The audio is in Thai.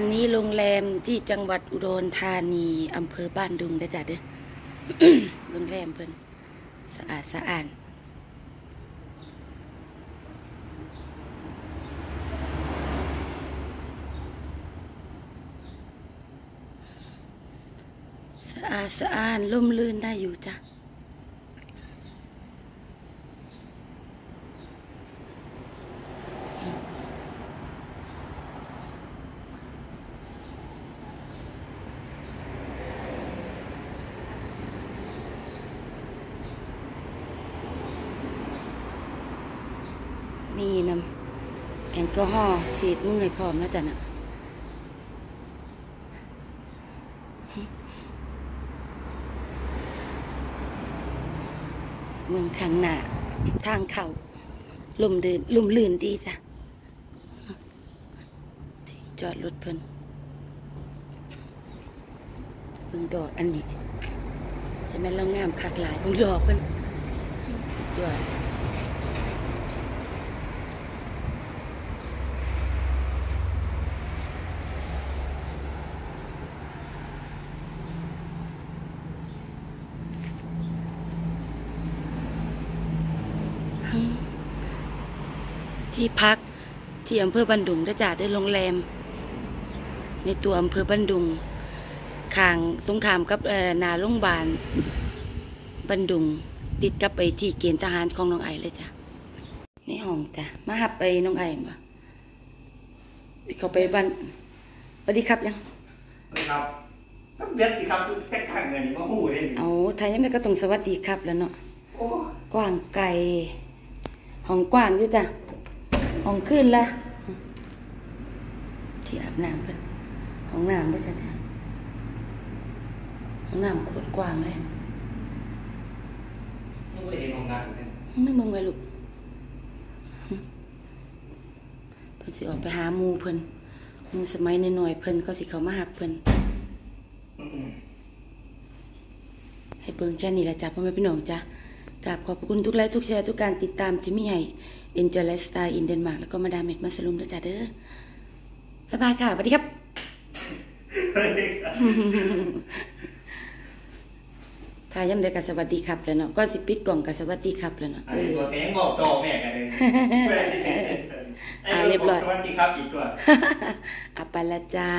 อันนี้โรงแรมที่จังหวัดอุดรธานีอำเภอบ้านดุงได้จ้ะเด้อโรงแรมเพิ่นสะอาดสะอาดสะอาดสะอาดล่มลื่นได้อยู่จ้ะ มีน้ำแอลกอฮอล์ฉีดมือให้พร้อมแล้วจ้ะนะเมืองข้างหน้าทางเขาลุ่มเดินลุ่มลื่นดีจ้ะที่จอดรถเพิ่นเบิ่งดอกอันนี้ จะแม่นเรางามคักหลายเบิ่งดอกเพิ่นสุดยอด ที่พักที่อำเภอบันดุงได้จ่าได้โรงแรม ในตัวอำเภอบันดุงข้างตรงข้ามกับเอ่อหนาโรงพยาบาลบันดุง ติดกับไปที่เกณฑ์ทหารของน้องไอเลยจ้ะในห้องจ้ะมาหับไปน้องไอบ่เขาไปบ้านสวัสดีครับยังครับต้องเบียดสิครับแค่ขังเงินนี่มาหูเลยเอาไทยยังไม่ก็ต้องสวัสดีครับแล้วเนาะโอ้กว้างไกลห้องกว้างอยู่จ้ะ ห้องขึ้นละที่อาบน้ำเพิ่นห้องน้ำไม่ใช่จ้ะห้องน้ำโคตรกว้างเลยยังไม่เห็นของงานเลยนี่มึงไว้ลูกเพิ่นสิออกไปหาหมูเพิ่นหมูสมัยน้อยๆเพิ่นก็สิเขามาหักเพิ่นให้เบิ่งแค่นี้ละจ้ะพ่อแม่พี่น้องจ้ะ กราบขอบพระคุณทุกไลค์ทุกแชร์ทุกการติดตามที่มีให้ Enjoy Lifestyle in Denmark แล้วก็มาดามเม็ดมาสลุมด้วยจ้ะเด้อบ๊ายบายค่ะสวัสดีครับถ้าย้ำได้กับสวัสดีครับแล้วเนาะก่อนสิปิดกล่องกับสวัสดีครับแล้วเนาะอันเอนี้อตัวเต็งบอกต่อแม่กันเลยไอ้อ่าเรียบร้อยสวัสดีครับอีกตัวอะไปละจ้า